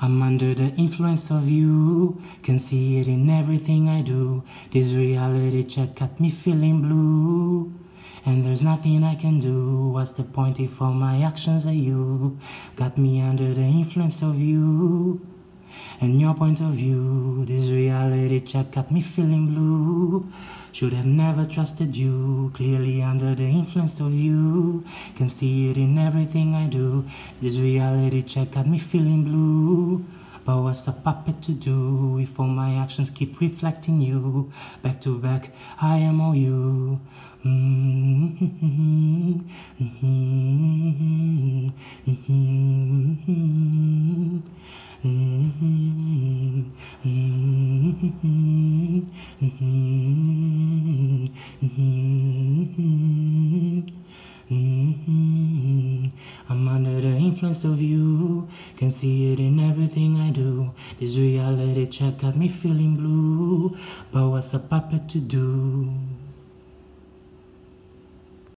I'm under the influence of you, can see it in everything I do. This reality check got me feeling blue. And there's nothing I can do. What's the point if all my actions are you? Got me under the influence of you. And your point of view, this reality check got me feeling blue. Should have never trusted you, clearly under the influence of you. Can see it in everything I do. This reality check got me feeling blue. But what's a puppet to do if all my actions keep reflecting you? Back to back, I am all you. Mm-hmm. Mm-hmm. Mm-hmm. I'm under the influence of you, can see it in everything I do. This reality check got me feeling blue, but what's a puppet to do?